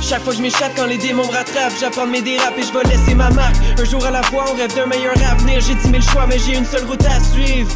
Chaque fois que je m'échappe quand les démons me rattrapent J'apprends mes dérapes et je vais laisser ma marque. Un jour à la fois on rêve d'un meilleur avenir. J'ai dix mille choix mais j'ai une seule route à suivre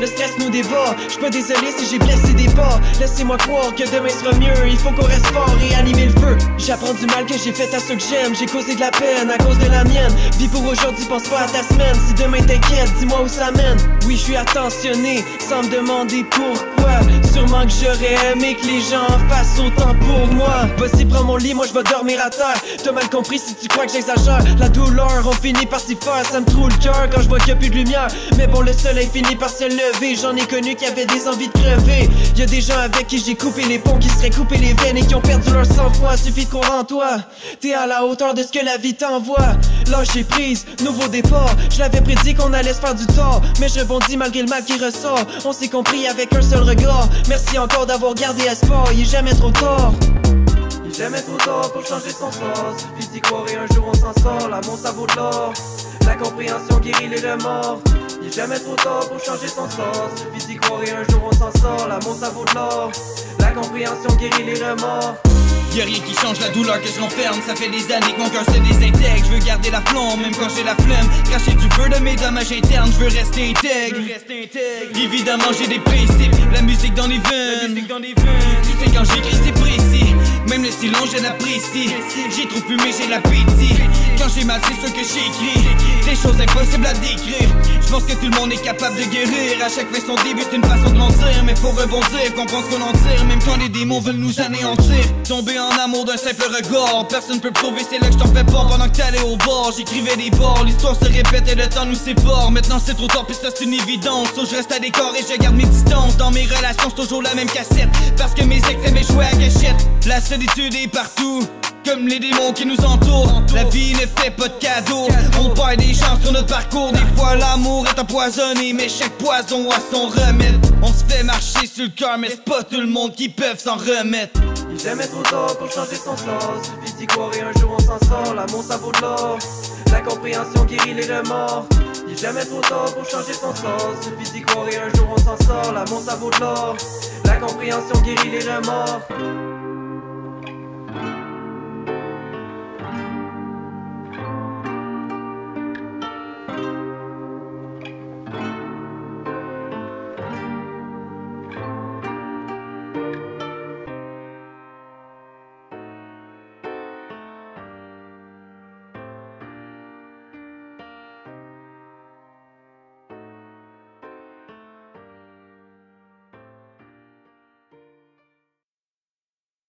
le stress nous dévore, je pas désolé si j'ai blessé des pas. Laissez-moi croire que demain sera mieux. Il faut qu'on reste fort et animer le feu. J'apprends du mal que j'ai fait à ceux que j'aime. J'ai causé de la peine à cause de la mienne. Vie pour aujourd'hui, pense pas à ta semaine. Si demain t'inquiète, dis-moi où ça mène. Oui, je suis attentionné, sans me demander pourquoi. Sûrement que j'aurais aimé que les gens fassent autant pour moi. Vas-y, prends mon lit, moi je vais dormir à terre. T'as mal compris si tu crois que j'exagère. La douleur, on finit par s'y faire. Ça me trouve le cœur quand je vois qu'il y a plus de lumière. Mais bon, le soleil finit par se lever J'en ai connu qui avaient des envies de crever. Y a des gens avec qui j'ai coupé les ponts, qui seraient coupés les veines et qui ont perdu leur sang-froid. Suffit croire en toi. T'es à la hauteur de ce que la vie t'envoie. j'ai prise, nouveau départ. Je l'avais prédit qu'on allait se faire du tort. Mais je bondis malgré le mal qui ressort. On s'est compris avec un seul regard. Merci encore d'avoir gardé espoir. Il jamais trop tard. Il est jamais trop tard pour changer son sort. Suffit d'y croire et un jour on s'en sort. L'amour ça vaut de l'or. La compréhension guérit les remords. Il jamais trop tard pour changer son sort. Suffit d'y croire et un jour on s'en sort. L'amour ça vaut de l'or. La compréhension guérit les remords. Y'a rien qui change la douleur que je renferme Ça fait des années que mon cœur se désintègre Je veux garder la flamme même quand j'ai la flemme Cracher du feu de mes dommages internes Je veux rester intègre Évidemment j'ai des principes La musique dans les veines Tu sais quand j'écris je l'apprécie. J'ai trop fumé j'ai l'appétit. Quand j'ai mal c'est ce que j'écris. Des choses impossibles à décrire. Je pense que tout le monde est capable de guérir. À chaque fois son début c'est une façon de mentir Mais faut rebondir, comprendre ce qu'on en tire. Même quand les démons veulent nous anéantir. Tomber en amour d'un simple regard. Personne peut prouver c'est là que je t'en fais pas. Pendant que t'allais au bord, j'écrivais des bords. L'histoire se répète et le temps nous sépare. Maintenant c'est trop tard puis ça c'est une évidence. So je reste à décor et je garde mes distances. Dans mes relations c'est toujours la même cassette. Parce que mes ex aimaient jouer à cachette. La solitude est comme les démons qui nous entourent. La vie ne fait pas de cadeaux. On perd des chances sur notre parcours. Des fois, l'amour est empoisonné, mais chaque poison a son remède. On se fait marcher sur le cœur, mais c'est pas tout le monde qui peut s'en remettre. Il jamais trop tard pour changer son sort. Suffit d'y croire et un jour on s'en sort. L'amour ça vaut de l'or. La compréhension guérit les remords. Il jamais trop tard pour changer son sort. Suffit d'y croire et un jour on s'en sort. L'amour ça vaut de l'or. La compréhension guérit les remords.